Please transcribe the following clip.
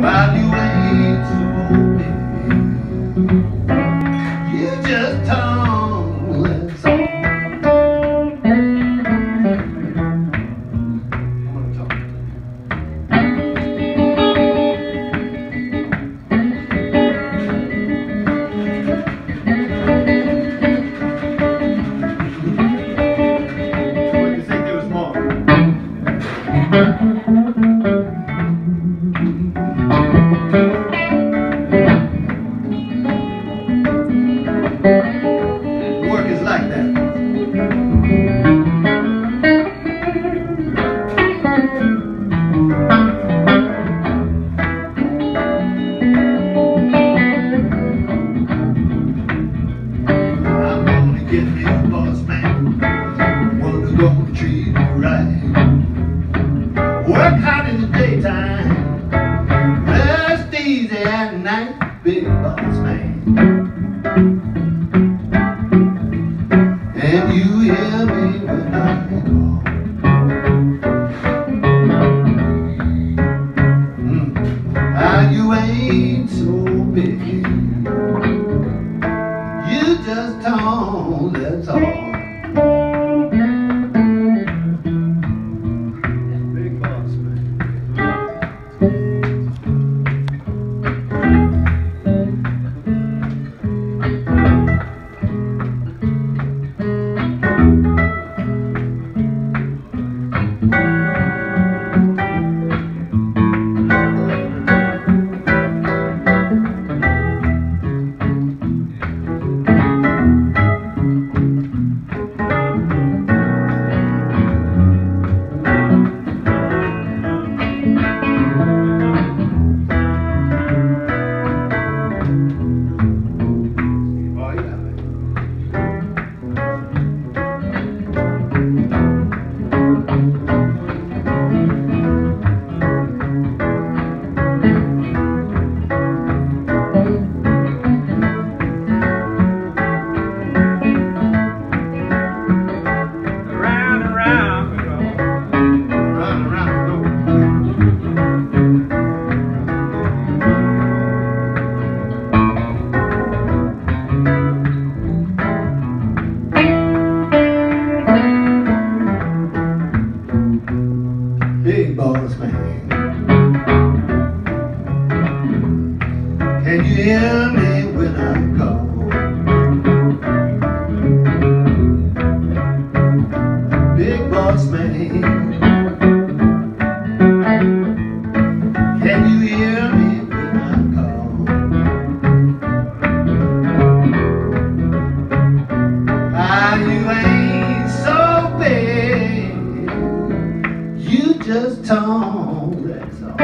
While you ain't so big, you just gonna talk. You boss man, one who's gonna treat me right. Work hard in the daytime, rest easy at night, big boss man. Can you hear me when I call? Big boss man Can you hear me when I call? Ah, you ain't so big You just tall, that's all